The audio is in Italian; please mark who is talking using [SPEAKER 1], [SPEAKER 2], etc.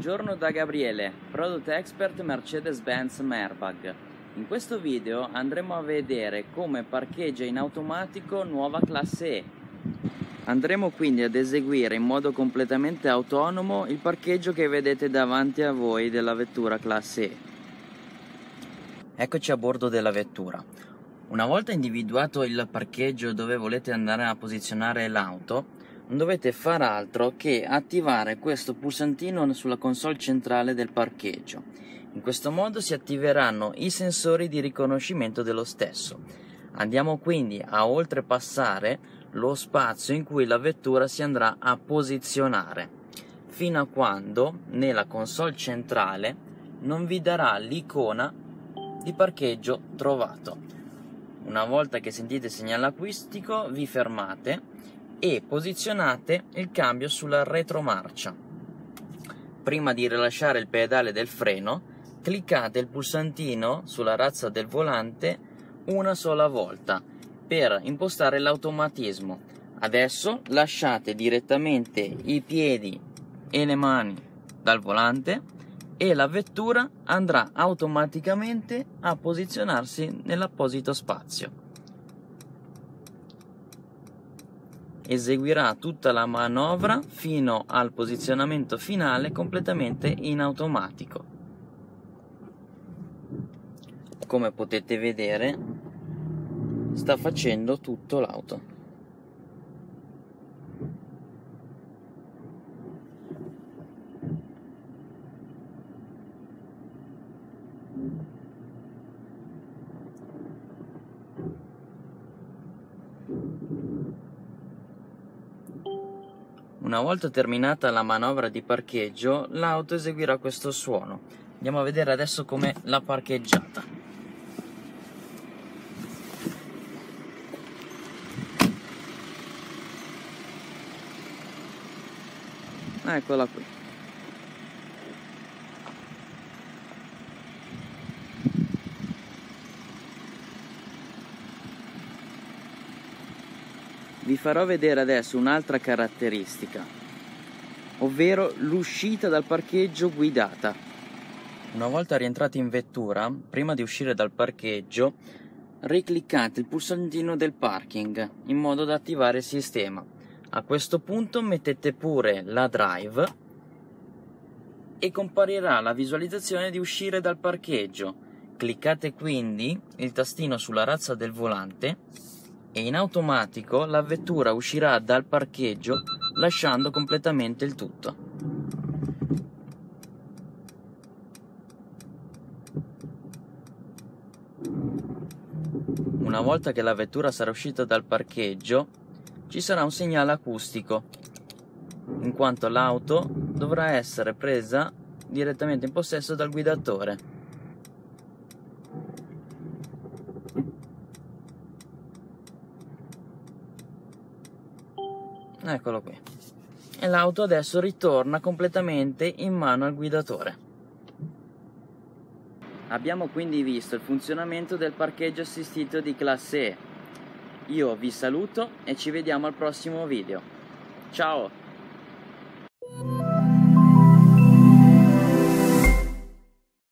[SPEAKER 1] Buongiorno da Gabriele, Product Expert Mercedes-Benz Merbag. In questo video andremo a vedere come parcheggia in automatico nuova classe E. Andremo quindi ad eseguire in modo completamente autonomo il parcheggio che vedete davanti a voi della vettura classe E. Eccoci a bordo della vettura. Una volta individuato il parcheggio dove volete andare a posizionare l'auto, dovete fare altro che attivare questo pulsantino sulla console centrale del parcheggio. In questo modo si attiveranno i sensori di riconoscimento dello stesso. Andiamo quindi a oltrepassare lo spazio in cui la vettura si andrà a posizionare, fino a quando nella console centrale non vi darà l'icona di parcheggio trovato. Una volta che sentite il segnale aquistico vi fermate e posizionate il cambio sulla retromarcia. Prima di rilasciare il pedale del freno, cliccate il pulsantino sulla razza del volante una sola volta per impostare l'automatismo. Adesso lasciate direttamente i piedi e le mani dal volante e la vettura andrà automaticamente a posizionarsi nell'apposito spazio. Eseguirà tutta la manovra fino al posizionamento finale completamente in automatico. Come potete vedere sta facendo tutto l'auto. Una volta terminata la manovra di parcheggio, l'auto eseguirà questo suono. Andiamo a vedere adesso come l'ha parcheggiata. Eccola qui. Vi farò vedere adesso un'altra caratteristica, ovvero l'uscita dal parcheggio guidata. Una volta rientrati in vettura, prima di uscire dal parcheggio, ricliccate il pulsantino del parking in modo da attivare il sistema. A questo punto mettete pure la drive e comparirà la visualizzazione di uscire dal parcheggio. Cliccate quindi il tastino sulla razza del volante e in automatico la vettura uscirà dal parcheggio lasciando completamente il tutto. Una volta che la vettura sarà uscita dal parcheggio ci sarà un segnale acustico in quanto l'auto dovrà essere presa direttamente in possesso dal guidatore. Eccolo qui. E l'auto adesso ritorna completamente in mano al guidatore. Abbiamo quindi visto il funzionamento del parcheggio assistito di classe E. Io vi saluto e ci vediamo al prossimo video. Ciao!